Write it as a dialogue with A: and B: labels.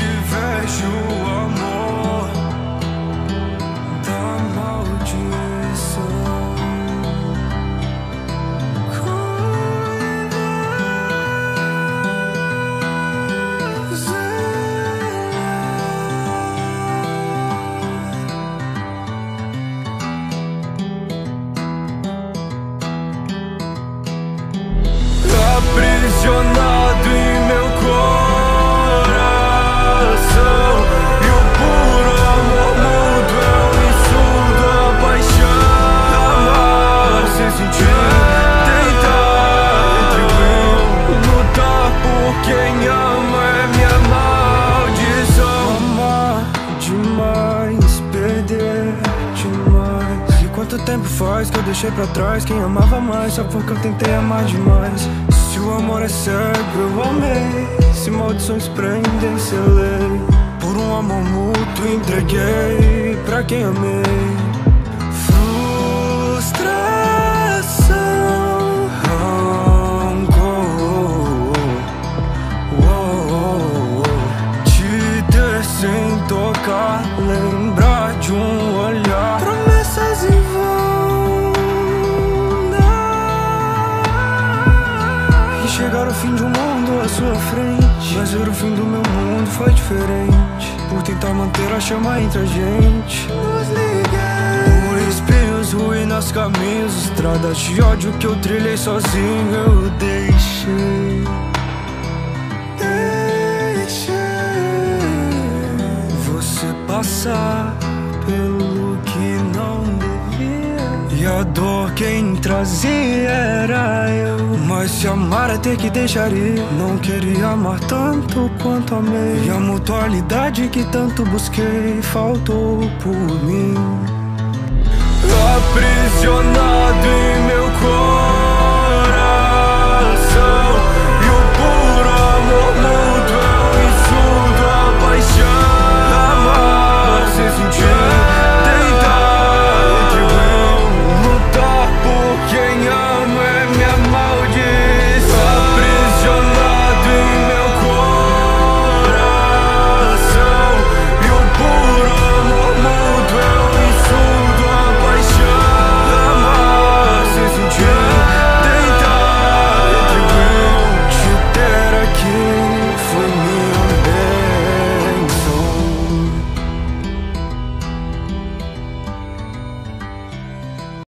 A: te vejo. sentido Deitar Lutar por quem ama é minha maldição. Amar demais, perder demais. E quanto tempo faz que eu deixei pra trás? Quem amava mais só porque eu tentei amar demais. Se o amor é cego, eu amei. Se maldições prendem, selei. Por um amor mútuo entreguei Pra quem amei. Frustrar E chegar ao fim de um mundo à sua frente. Mas ver o fim do meu mundo foi diferente. Por tentar manter a chama entre a gente. Nos liguei. Espinhos, ruínas, caminhos Estradas de ódio que eu trilhei sozinho Eu deixei. Deixei Você passar pelo e a dor quem trazia era eu. Mas se amar é ter que deixar eu Não queria amar tanto quanto amei. E a mutualidade que tanto busquei faltou por mim. Aprisionado em